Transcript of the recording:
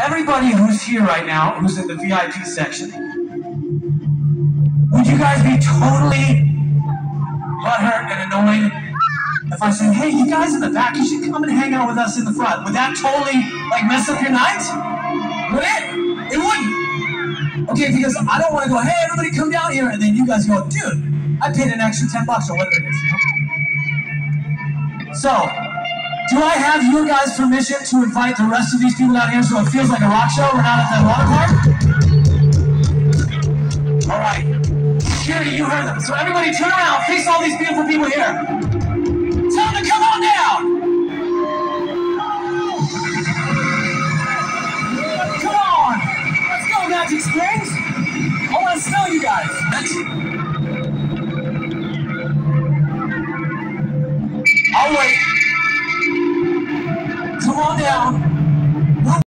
everybody who's here right now, who's in the VIP section, would you guys be totally butthurt and annoyed if I said, hey, you guys in the back, you should come and hang out with us in the front? Would that totally like mess up your night? Would it? It wouldn't. Okay, because I don't want to go, hey, everybody come down here, and then you guys go, dude, I paid an extra 10 bucks or whatever it is, you know? So, do I have your guys' permission to invite the rest of these people out here so it feels like a rock show? We're not at that water park? All right. Security, you heard them. So everybody turn around, face all these beautiful people here. Tell them to come on down! Come on! Let's go, Magic Springs! I want to smell you guys! I'll wait.